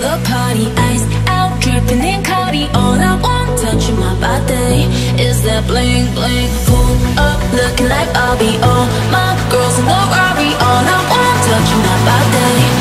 the party, ice out, dripping in Cardi. All I want, touching my body, is that bling bling. Pull up, looking like I'll be all my girls in the Rari. All I want, touching my body.